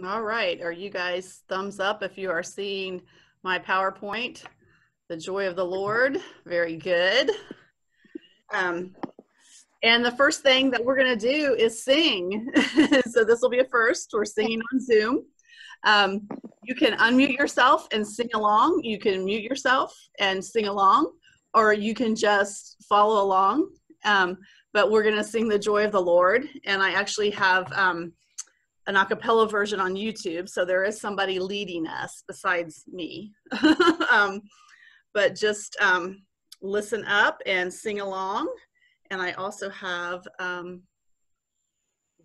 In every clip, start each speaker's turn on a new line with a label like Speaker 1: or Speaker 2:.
Speaker 1: All right. Are you guys thumbs up if you are seeing my PowerPoint? The joy of the Lord. Very good. Um, and the first thing that we're going to do is sing. so this will be a first. We're singing on Zoom. Um, you can unmute yourself and sing along. You can mute yourself and sing along, or you can just follow along. Um, but we're going to sing the joy of the Lord. And I actually have um, an a cappella version on YouTube. So there is somebody leading us besides me. um, but just um, listen up and sing along. And I also have um,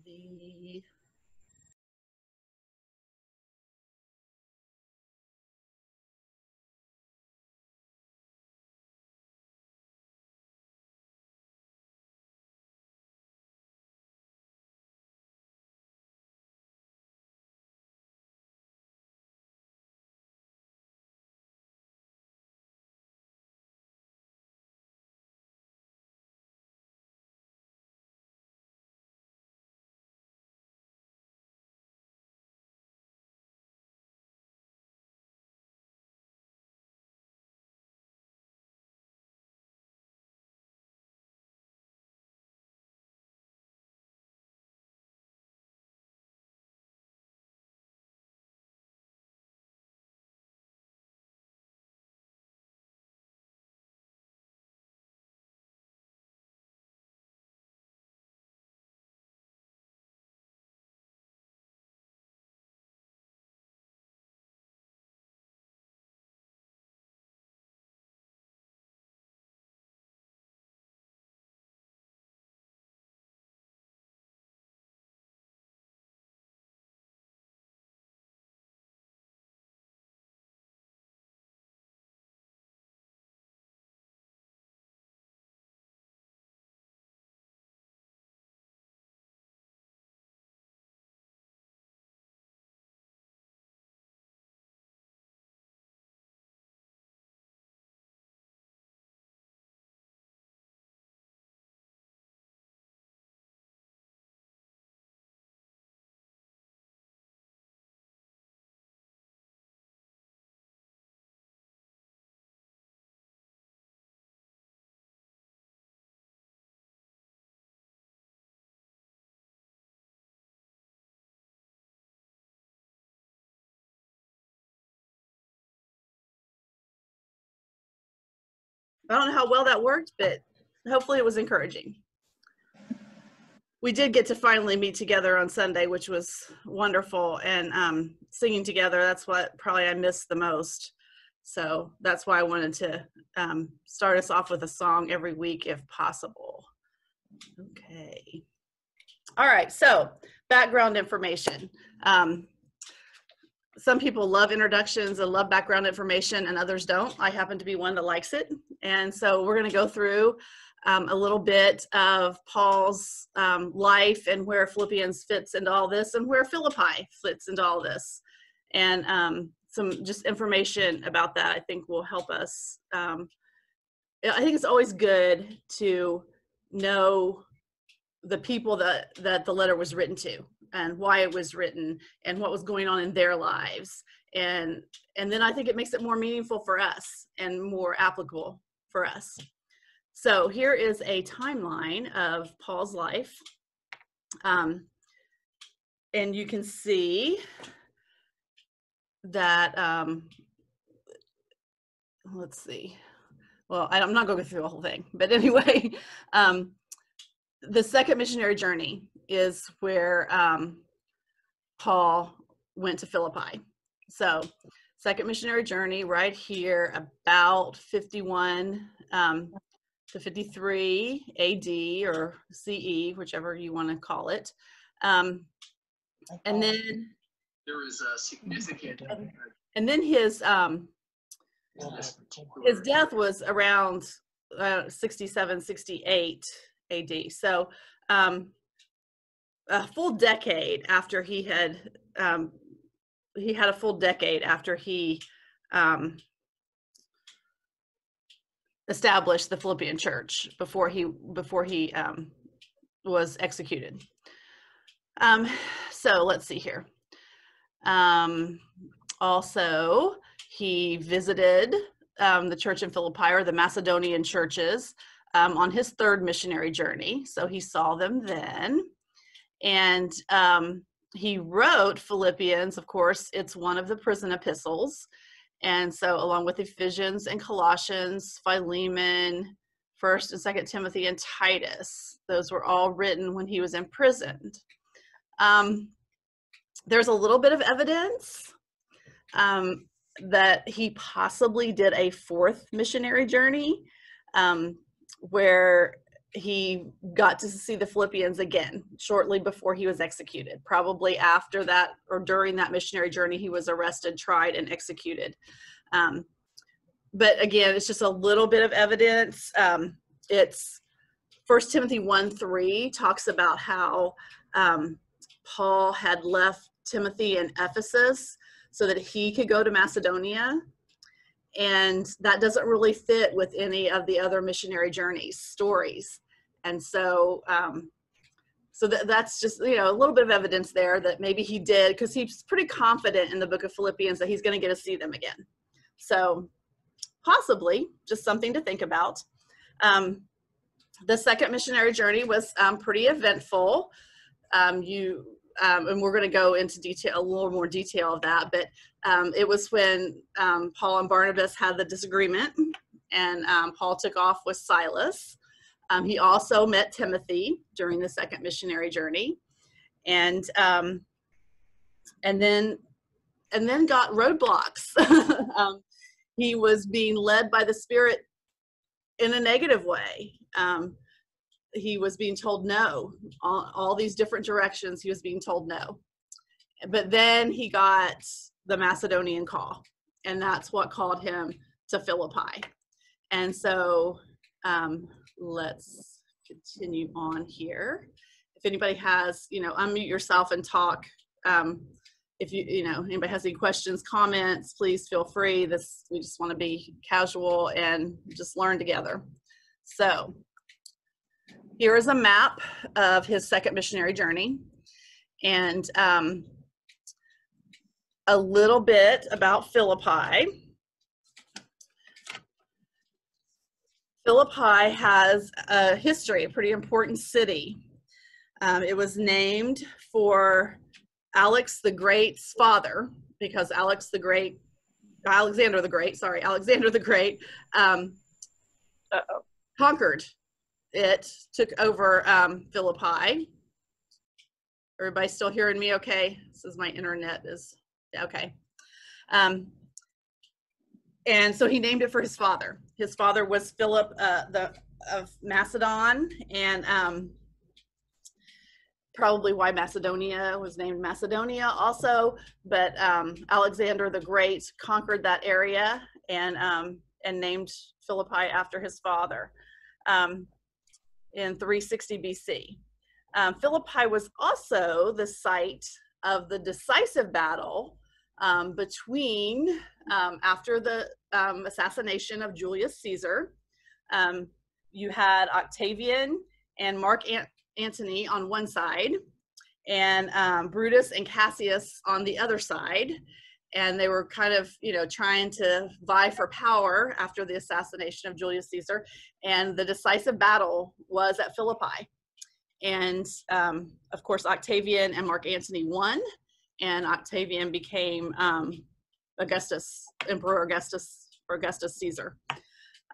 Speaker 1: the I don't know how well that worked, but hopefully it was encouraging. We did get to finally meet together on Sunday, which was wonderful, and um, singing together. That's what probably I missed the most. So that's why I wanted to um, start us off with a song every week if possible. Okay. All right, so background information. Um, some people love introductions and love background information and others don't. I happen to be one that likes it. And so we're going to go through um, a little bit of Paul's um, life and where Philippians fits into all this and where Philippi fits into all this. And um, some just information about that I think will help us. Um, I think it's always good to know the people that, that the letter was written to and why it was written and what was going on in their lives. And and then i think it makes it more meaningful for us and more applicable for us. So here is a timeline of paul's life. Um, and you can see that um, let's see. Well i'm not going to go through the whole thing but anyway um, the second missionary journey is where um, Paul went to Philippi. So, second missionary journey right here, about 51 um, to 53 AD or CE, whichever you want to call it. Um, and then
Speaker 2: there is a significant.
Speaker 1: And then his um, his death was around uh, 67, 68 AD. So um, a full decade after he had um, he had a full decade after he um, established the Philippian church before he before he um, was executed. Um, so let's see here. Um, also, he visited um, the church in Philippi or the Macedonian churches um, on his third missionary journey. So he saw them then. And um, he wrote Philippians, of course, it's one of the prison epistles. And so, along with Ephesians and Colossians, Philemon, First and Second Timothy, and Titus, those were all written when he was imprisoned. Um, there's a little bit of evidence um, that he possibly did a fourth missionary journey um, where he got to see the Philippians again shortly before he was executed. Probably after that or during that missionary journey, he was arrested, tried, and executed. Um, but again, it's just a little bit of evidence. Um, it's First Timothy 1 3 talks about how um, Paul had left Timothy in Ephesus so that he could go to Macedonia and that doesn't really fit with any of the other missionary journeys stories. And so um, so that, that's just you know a little bit of evidence there that maybe he did because he's pretty confident in the book of philippians that he's going to get to see them again. So possibly just something to think about. Um, the second missionary journey was um, pretty eventful. Um, you um, and we're going to go into detail a little more detail of that but um, it was when um, paul and barnabas had the disagreement and um, paul took off with silas. Um, he also met timothy during the second missionary journey and um, and then and then got roadblocks. He was being led by the spirit in a negative way he was being told no. All, all these different directions he was being told no. But then he got the macedonian call and that's what called him to philippi. And so um, let's continue on here. If anybody has you know unmute yourself and talk. Um, if you you know anybody has any questions comments please feel free. This we just want to be casual and just learn together. So here is a map of his second missionary journey and um, a little bit about Philippi. Philippi has a history, a pretty important city. Um, it was named for Alex the Great's father because Alex the Great, Alexander the Great, sorry, Alexander the Great um, conquered it took over um, Philippi. Everybody still hearing me okay? This is my internet is okay. Um, and so he named it for his father. His father was Philip uh, the of Macedon, and um, probably why Macedonia was named Macedonia also. But um, Alexander the Great conquered that area and um, and named Philippi after his father. Um, in 360 BC. Um, Philippi was also the site of the decisive battle um, between, um, after the um, assassination of Julius Caesar, um, you had Octavian and Mark Ant- Antony on one side, and um, Brutus and Cassius on the other side and they were kind of you know trying to vie for power after the assassination of Julius Caesar, and the decisive battle was at Philippi, and um, of course Octavian and Mark Antony won, and Octavian became um, Augustus Emperor Augustus or Augustus Caesar.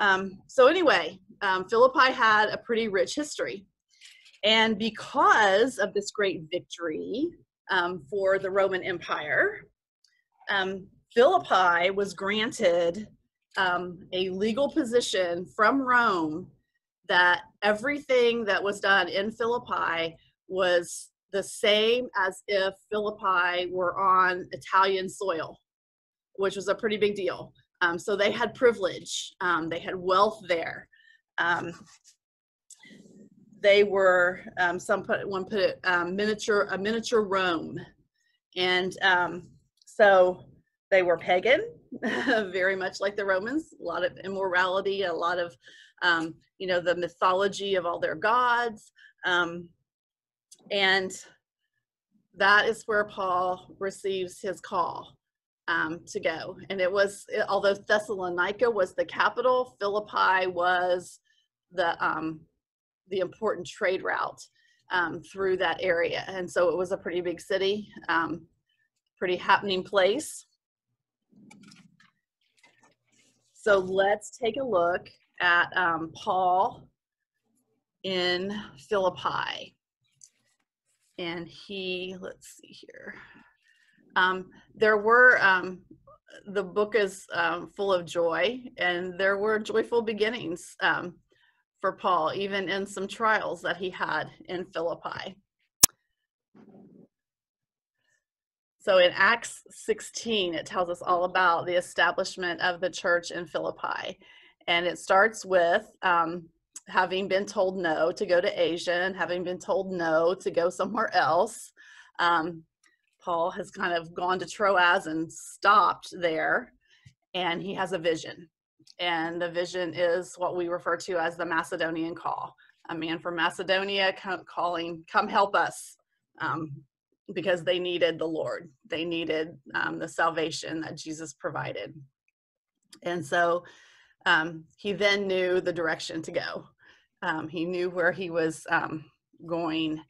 Speaker 1: Um, so anyway, um, Philippi had a pretty rich history, and because of this great victory um, for the Roman Empire um, Philippi was granted um, a legal position from Rome that everything that was done in Philippi was the same as if Philippi were on Italian soil, which was a pretty big deal. Um, so they had privilege, um, they had wealth there. Um, they were um, some put one put it um, miniature a miniature Rome, and um, so they were pagan, very much like the Romans, a lot of immorality, a lot of, um, you know, the mythology of all their gods. Um, and that is where Paul receives his call um, to go. And it was, although Thessalonica was the capital, Philippi was the um, the important trade route um, through that area. And so it was a pretty big city, um, pretty happening place. So let's take a look at um, Paul in Philippi. And he, let's see here. Um, there were, um, the book is um, full of joy, and there were joyful beginnings um, for Paul, even in some trials that he had in Philippi. So in Acts 16, it tells us all about the establishment of the church in Philippi. And it starts with um, having been told no to go to Asia and having been told no to go somewhere else. Um, Paul has kind of gone to Troas and stopped there, and he has a vision and the vision is what we refer to as the Macedonian call. A man from Macedonia calling, "Come help us," um, because they needed the Lord. They needed um, the salvation that Jesus provided, and so um, he then knew the direction to go. Um, he knew where he was um, going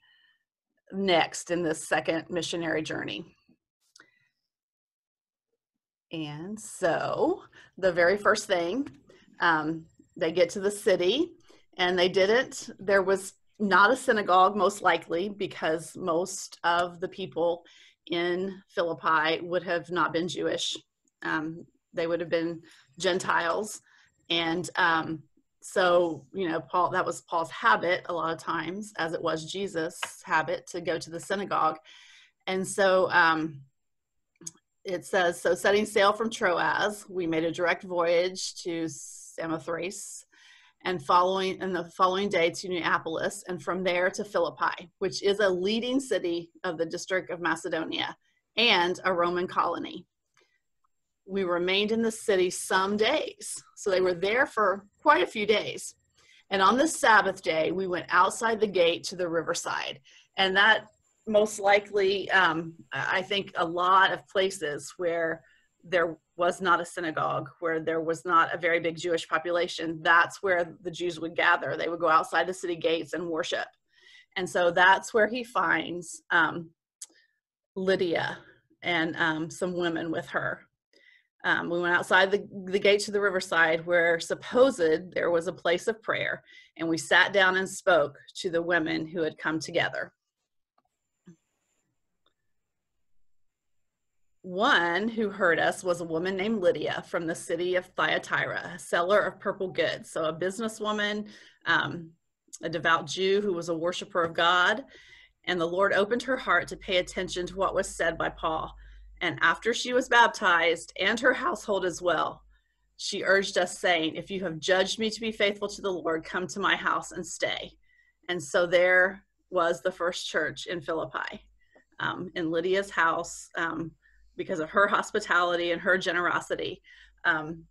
Speaker 1: next in this second missionary journey. And so the very first thing, um, they get to the city and they didn't, there was not a synagogue, most likely, because most of the people in Philippi would have not been Jewish. Um, they would have been Gentiles. And um, so, you know, Paul, that was Paul's habit a lot of times, as it was Jesus' habit to go to the synagogue. And so, um, it says, so setting sail from Troas, we made a direct voyage to Samothrace and following and the following day to Neapolis and from there to Philippi, which is a leading city of the district of Macedonia and a Roman colony. We remained in the city some days. So they were there for quite a few days. And on the Sabbath day, we went outside the gate to the riverside. And that most likely, um, I think a lot of places where there was not a synagogue, where there was not a very big Jewish population, that's where the Jews would gather. They would go outside the city gates and worship. And so that's where he finds um, Lydia and um, some women with her. Um, we went outside the, the gate to the riverside where supposed there was a place of prayer, and we sat down and spoke to the women who had come together. One who heard us was a woman named Lydia from the city of Thyatira, a seller of purple goods. So, a businesswoman, um, a devout Jew who was a worshiper of God. And the Lord opened her heart to pay attention to what was said by Paul. And after she was baptized, and her household as well, she urged us, saying, If you have judged me to be faithful to the Lord, come to my house and stay. And so there was the first church in Philippi, um, in Lydia's house. Um, because of her hospitality and her generosity. Um,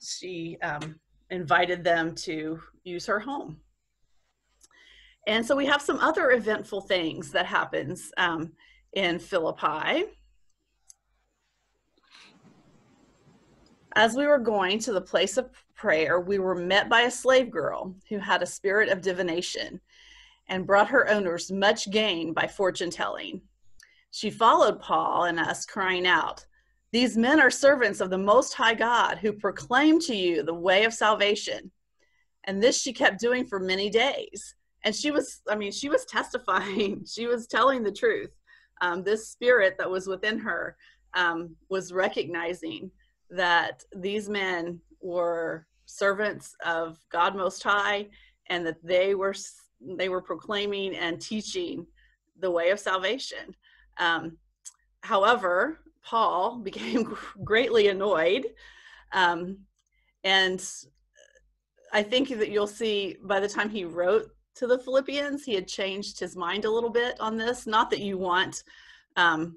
Speaker 1: she um, invited them to use her home. And so we have some other eventful things that happens um, in Philippi. As we were going to the place of prayer, we were met by a slave girl who had a spirit of divination and brought her owners much gain by fortune telling. She followed Paul and us, crying out, These men are servants of the Most High God who proclaim to you the way of salvation. And this she kept doing for many days. And she was, I mean, she was testifying, she was telling the truth. Um, this spirit that was within her um, was recognizing that these men were servants of God Most High and that they were they were proclaiming and teaching the way of salvation. Um, however, Paul became greatly annoyed. Um, and I think that you'll see by the time he wrote to the Philippians, he had changed his mind a little bit on this. Not that you want um,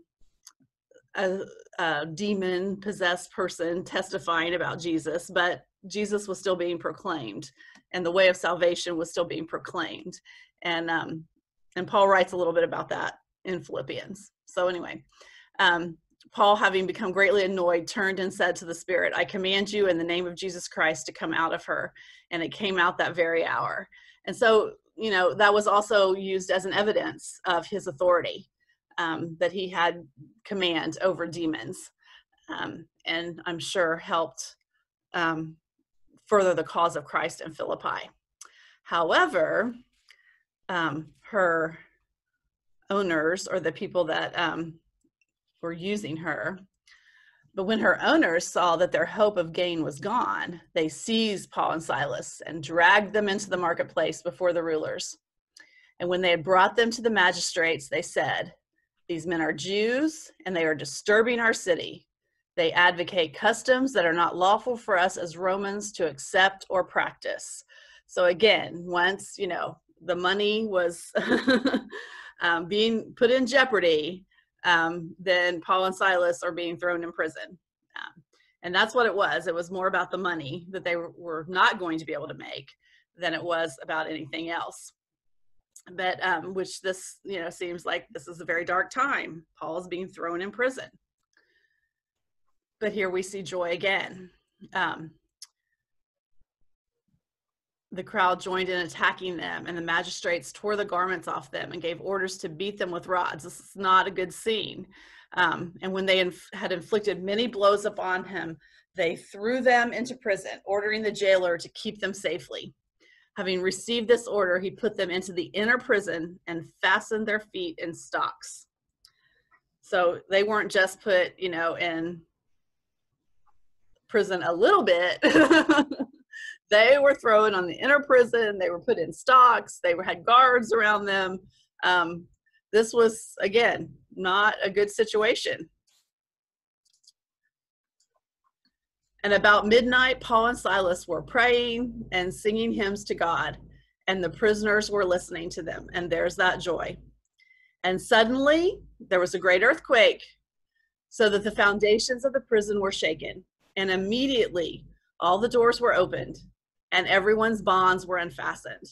Speaker 1: a, a demon possessed person testifying about Jesus, but Jesus was still being proclaimed and the way of salvation was still being proclaimed. And, um, and Paul writes a little bit about that in Philippians. So, anyway, um, Paul, having become greatly annoyed, turned and said to the Spirit, I command you in the name of Jesus Christ to come out of her. And it came out that very hour. And so, you know, that was also used as an evidence of his authority, um, that he had command over demons. Um, and I'm sure helped um, further the cause of Christ in Philippi. However, um, her owners or the people that um, were using her. But when her owners saw that their hope of gain was gone, they seized Paul and Silas and dragged them into the marketplace before the rulers. And when they had brought them to the magistrates, they said, These men are Jews, and they are disturbing our city. They advocate customs that are not lawful for us as Romans to accept or practice. So, again, once, you know, the money was um, being put in jeopardy, um, then Paul and Silas are being thrown in prison. Um, and that's what it was. It was more about the money that they were, were, not going to be able to make than it was about anything else. But um, which this, you know, seems like this is a very dark time. Paul is being thrown in prison. But here we see joy again. Um, the crowd joined in attacking them, and the magistrates tore the garments off them and gave orders to beat them with rods. This is not a good scene. Um, and when they inf- had inflicted many blows upon him, they threw them into prison, ordering the jailer to keep them safely. Having received this order, he put them into the inner prison and fastened their feet in stocks. So they weren't just put, you know, in prison a little bit. they were thrown on the inner prison. They were put in stocks. They were, had guards around them. Um, this was, again, not a good situation. And about midnight, Paul and Silas were praying and singing hymns to God, and the prisoners were listening to them. And there's that joy. And suddenly, there was a great earthquake, so that the foundations of the prison were shaken. And immediately, all the doors were opened and everyone's bonds were unfastened.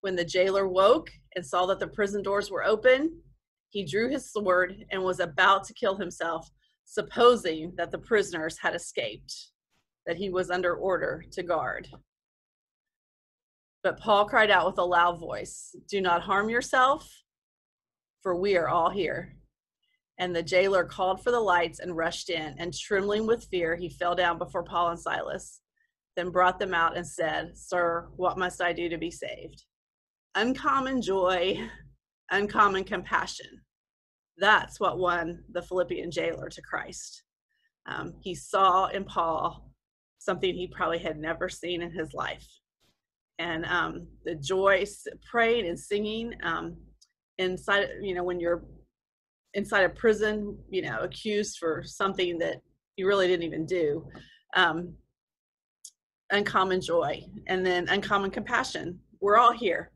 Speaker 1: When the jailer woke and saw that the prison doors were open, he drew his sword and was about to kill himself, supposing that the prisoners had escaped, that he was under order to guard. But Paul cried out with a loud voice, Do not harm yourself, for we are all here. And the jailer called for the lights and rushed in, and trembling with fear, he fell down before Paul and Silas then brought them out and said, Sir, what must I do to be saved? Uncommon joy, uncommon compassion. That's what won the Philippian jailer to Christ. Um, he saw in Paul something he probably had never seen in his life. And um, the joy, praying and singing um, inside, you know, when you're inside a prison, you know, accused for something that you really didn't even do. Um, uncommon joy and then uncommon compassion. We're all here.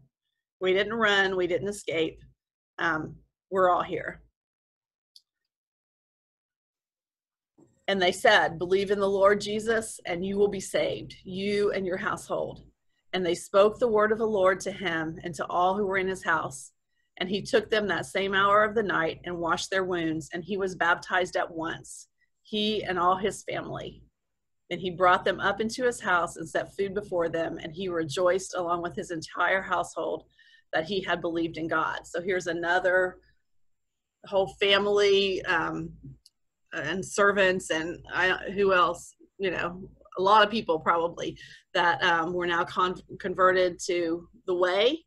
Speaker 1: We didn't run, we didn't escape. Um, we're all here. And they said, Believe in the Lord Jesus, and you will be saved, you and your household. And they spoke the word of the Lord to him and to all who were in his house. And he took them that same hour of the night and washed their wounds, and he was baptized at once, he and all his family. And he brought them up into his house and set food before them, and he rejoiced along with his entire household that he had believed in God. So here's another whole family um, and servants and I, who else, you know, a lot of people probably that um, were now con- converted to the way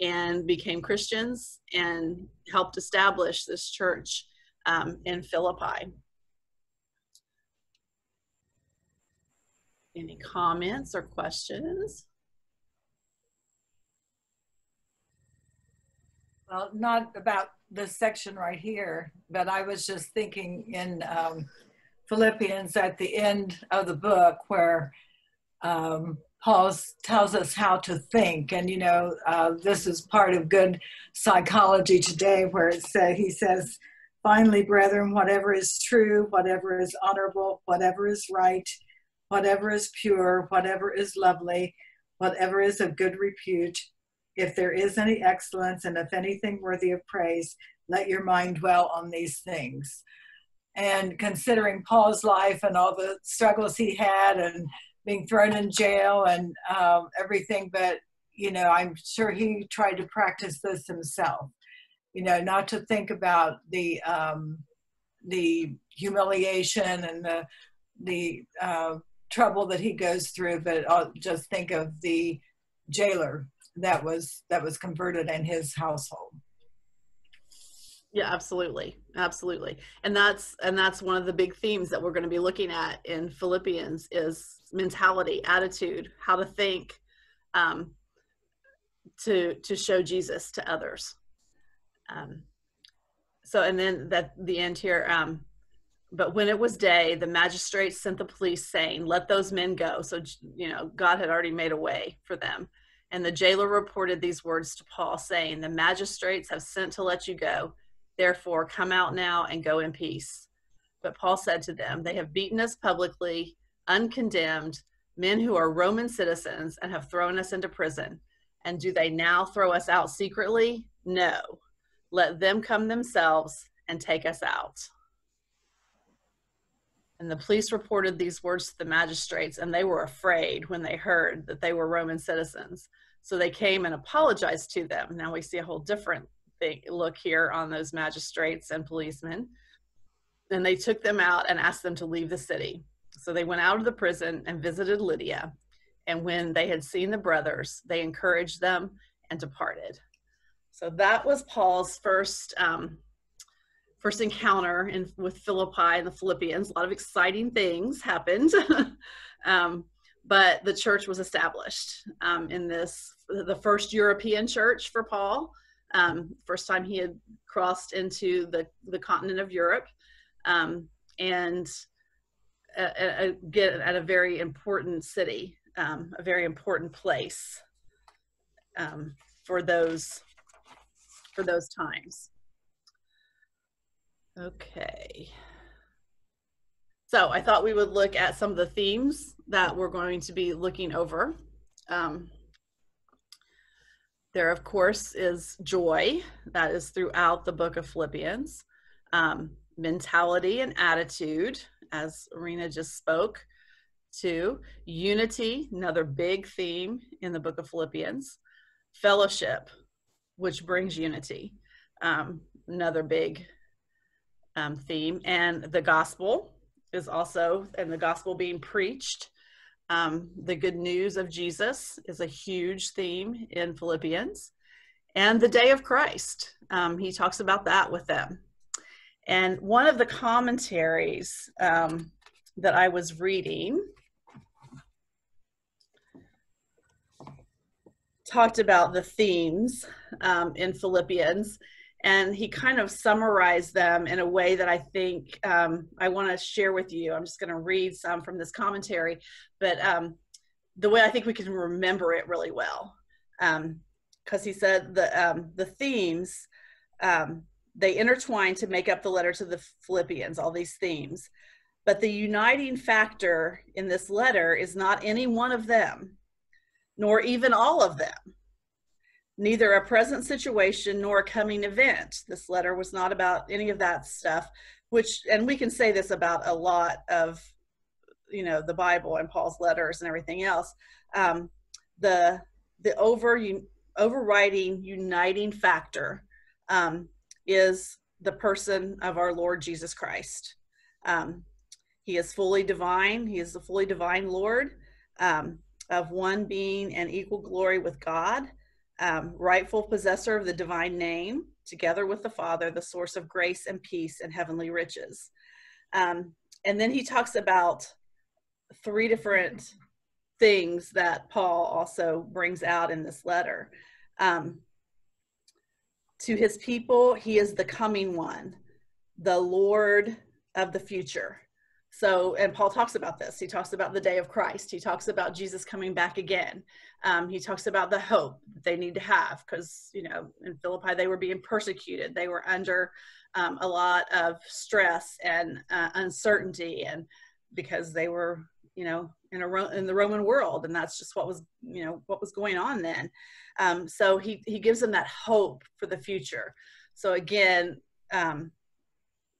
Speaker 1: and became Christians and helped establish this church um, in Philippi. Any comments or questions?
Speaker 3: Well, not about this section right here, but I was just thinking in um, Philippians at the end of the book where um, Paul tells us how to think. And, you know, uh, this is part of good psychology today where it said, he says, finally, brethren, whatever is true, whatever is honorable, whatever is right, whatever is pure, whatever is lovely, whatever is of good repute, if there is any excellence and if anything worthy of praise, let your mind dwell on these things. And considering Paul's life and all the struggles he had and being thrown in jail and um, everything, but you know, I'm sure he tried to practice this himself. You know, not to think about the um, the humiliation and the the uh, trouble that he goes through, but I'll just think of the jailer that was that was converted in his household.
Speaker 1: Yeah, absolutely. Absolutely. And that's and that's one of the big themes that we're going to be looking at in Philippians is mentality, attitude, how to think um to to show Jesus to others. Um so and then that the end here um but when it was day the magistrates sent the police saying let those men go so you know god had already made a way for them and the jailer reported these words to paul saying the magistrates have sent to let you go Therefore, come out now and go in peace. But Paul said to them, They have beaten us publicly, uncondemned, men who are Roman citizens, and have thrown us into prison. And do they now throw us out secretly? No. Let them come themselves and take us out. And the police reported these words to the magistrates, and they were afraid when they heard that they were Roman citizens. So they came and apologized to them. Now we see a whole different they look here on those magistrates and policemen. And they took them out and asked them to leave the city. So they went out of the prison and visited Lydia. And when they had seen the brothers, they encouraged them and departed. So that was Paul's first um, first encounter in, with Philippi and the Philippians. A lot of exciting things happened, um, but the church was established um, in this the first European church for Paul um, first time he had crossed into the, the continent of Europe. Um, and get at a very important city, um, a very important place um, for those for those times. Okay. So I thought we would look at some of the themes that we're going to be looking over. Um, there, of course, is joy. That is throughout the book of Philippians, um, mentality and attitude, as Arena just spoke to, unity, another big theme in the book of Philippians, fellowship, which brings unity, um, another big um, theme, and the gospel is also, and the gospel being preached um, the good news of Jesus is a huge theme in Philippians. And the day of Christ, um, he talks about that with them. And one of the commentaries um, that I was reading talked about the themes um, in Philippians and he kind of summarized them in a way that I think um, I want to share with you. I'm just going to read some from this commentary, but um, the way I think we can remember it really well, because um, he said the um, the themes um, they intertwine to make up the letter to the Philippians. All these themes, but the uniting factor in this letter is not any one of them, nor even all of them neither a present situation nor a coming event. This letter was not about any of that stuff, which, and we can say this about a lot of, you know, the Bible and Paul's letters and everything else. Um, the the over overriding uniting factor um, is the person of our Lord Jesus Christ. Um, he is fully divine. He is the fully divine Lord um, of one being and equal glory with God um, rightful possessor of the divine name, together with the Father, the source of grace and peace and heavenly riches. Um, and then he talks about three different things that Paul also brings out in this letter. Um, to his people, he is the coming one, the Lord of the future. So, and Paul talks about this. He talks about the day of Christ. He talks about Jesus coming back again. Um, he talks about the hope that they need to have because, you know, in Philippi, they were being persecuted. They were under um, a lot of stress and uh, uncertainty, and because they were, you know, in a in the Roman world, and that's just what was, you know, what was going on then. Um, so he he gives them that hope for the future. So again, um,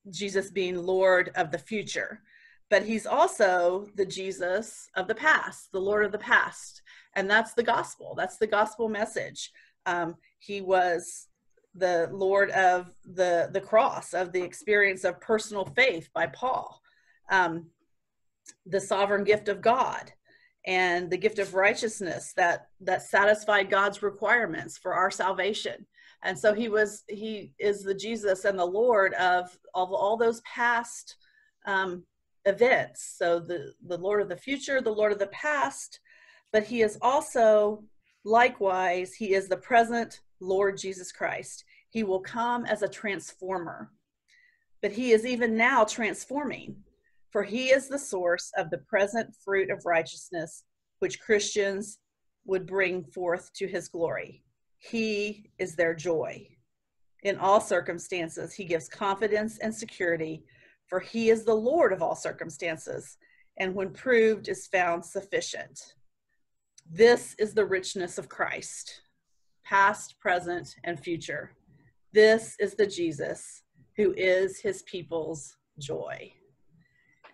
Speaker 1: Jesus being Lord of the future, but he's also the Jesus of the past, the Lord of the past. And that's the gospel. That's the gospel message. Um, he was the Lord of the, the cross, of the experience of personal faith by Paul, um, the sovereign gift of God and the gift of righteousness that that satisfied God's requirements for our salvation. And so he was he is the Jesus and the Lord of of all those past um, events. So the the Lord of the future, the Lord of the past, but he is also likewise he is the present Lord Jesus Christ. He will come as a transformer. But he is even now transforming for he is the source of the present fruit of righteousness, which Christians would bring forth to his glory. He is their joy. In all circumstances, he gives confidence and security, for he is the Lord of all circumstances, and when proved, is found sufficient. This is the richness of Christ, past, present, and future. This is the Jesus who is his people's joy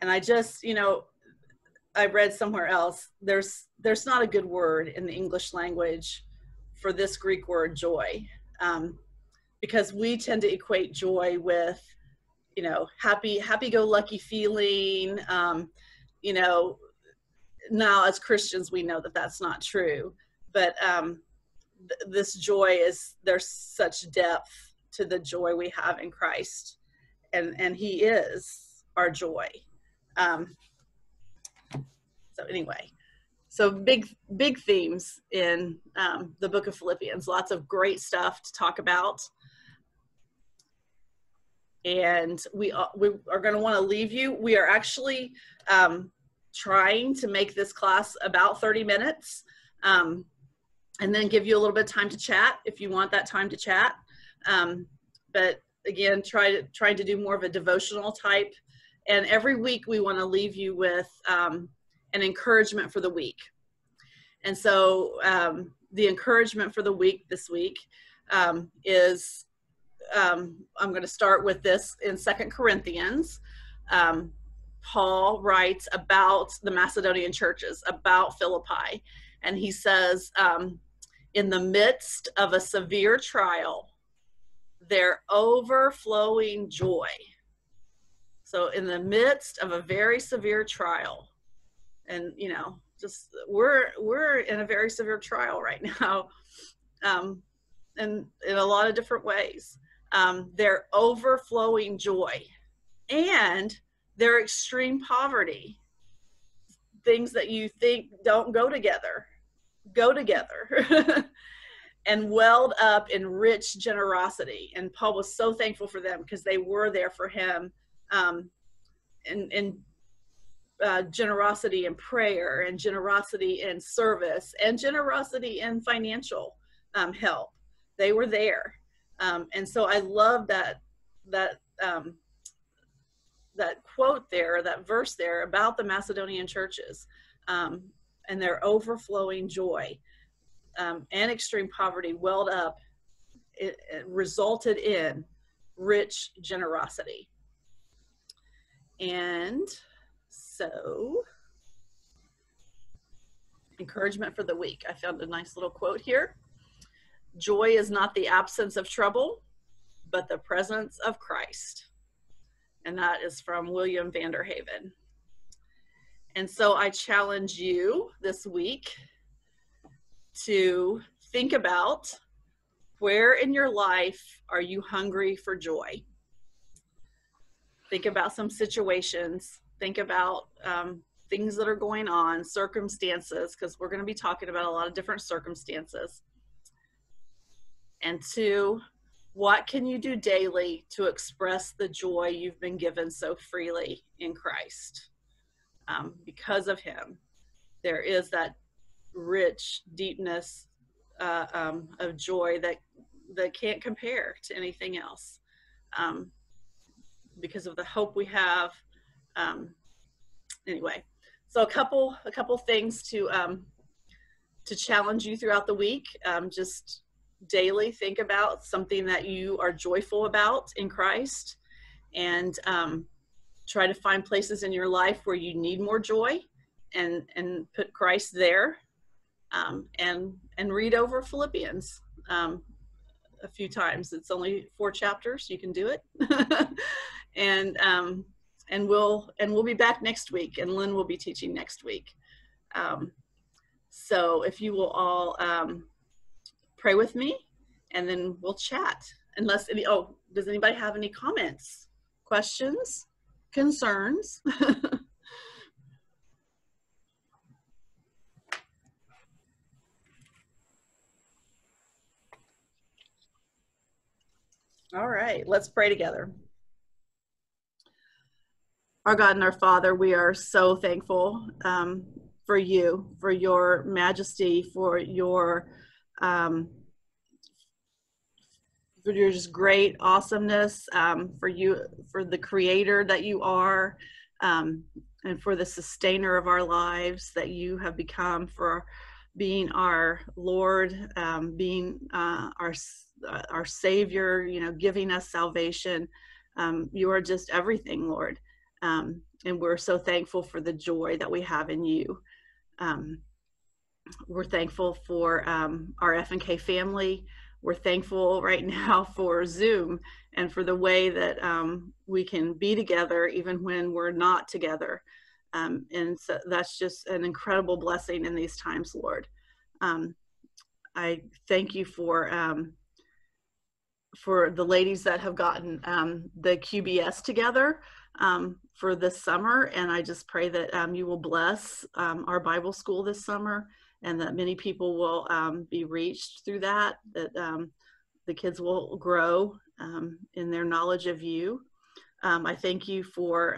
Speaker 1: and I just, you know, I read somewhere else there's there's not a good word in the English language for this Greek word joy, um, because we tend to equate joy with, you know, happy happy-go-lucky feeling. Um, you know, now as Christians we know that that's not true, but um, th- this joy is there's such depth to the joy we have in Christ, and and He is our joy. Um, so anyway, so big big themes in um, the book of Philippians. Lots of great stuff to talk about, and we uh, we are going to want to leave you. We are actually um, trying to make this class about 30 minutes, um, and then give you a little bit of time to chat if you want that time to chat. Um, but again, try to trying to do more of a devotional type and every week we want to leave you with um, an encouragement for the week. And so um, the encouragement for the week this week um, is um, I'm going to start with this in Second Corinthians. Um, Paul writes about the Macedonian churches, about Philippi, and he says, um, in the midst of a severe trial, their overflowing joy so in the midst of a very severe trial, and you know, just we're we're in a very severe trial right now, um, and in a lot of different ways. Um, their overflowing joy and their extreme poverty, things that you think don't go together, go together. and welled up in rich generosity. And Paul was so thankful for them because they were there for him um, and, and uh, generosity in prayer and generosity in service and generosity in financial um, help. They were there. Um, and so I love that, that, um, that quote there, that verse there about the Macedonian churches um, and their overflowing joy um, and extreme poverty welled up, it, it resulted in rich generosity. And so, encouragement for the week. I found a nice little quote here. Joy is not the absence of trouble, but the presence of Christ. And that is from William Vanderhoven. And so I challenge you this week to think about where in your life are you hungry for joy? think about some situations think about um, things that are going on circumstances because we're going to be talking about a lot of different circumstances and two what can you do daily to express the joy you've been given so freely in christ um, because of him there is that rich deepness uh, um, of joy that that can't compare to anything else um, because of the hope we have. Um, anyway, so a couple a couple things to um, to challenge you throughout the week. Um, just daily think about something that you are joyful about in Christ and um, try to find places in your life where you need more joy and and put Christ there um, and and read over Philippians um, a few times. It's only four chapters. You can do it, and um, and we'll and we'll be back next week. And Lynn will be teaching next week. Um, so if you will all um, pray with me, and then we'll chat. Unless any oh, does anybody have any comments, questions, concerns? All right, let's pray together. Our God and our Father, we are so thankful um, for you, for your majesty, for your um, for your just great awesomeness, um, for you, for the creator that you are, um, and for the sustainer of our lives that you have become, for being our Lord, um, being uh, our uh, our Savior, you know, giving us salvation. Um, you are just everything, Lord. Um, and we're so thankful for the joy that we have in you. Um, we're thankful for um, our F&K family. We're thankful right now for Zoom and for the way that um, we can be together even when we're not together. Um, and so that's just an incredible blessing in these times, Lord. I thank you for um, for the ladies that have gotten um, the VBS together um, for this summer. And I just pray that um, you will bless um, our Bible school this summer and that many people will um, be reached through that, that um, the kids will grow in their knowledge of you. I thank you for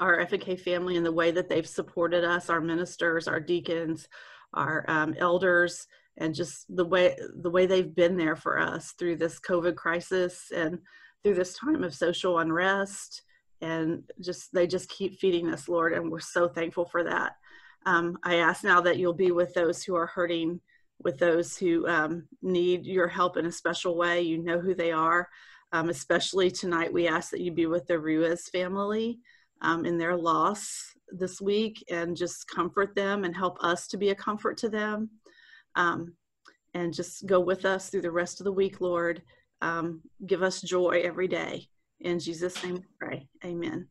Speaker 1: our F&K family and the way that they've supported us, our ministers, our deacons, our elders, and just the way the way they've been there for us through this covid crisis and through this time of social unrest and just they just keep feeding us lord and we're so thankful for that um, i ask now that you'll be with those who are hurting with those who um, need your help in a special way you know who they are um, especially tonight we ask that you be with the ruiz family um, in their loss this week and just comfort them and help us to be a comfort to them um, and just go with us through the rest of the week, Lord. Um, give us joy every day. In Jesus' name we pray. Amen.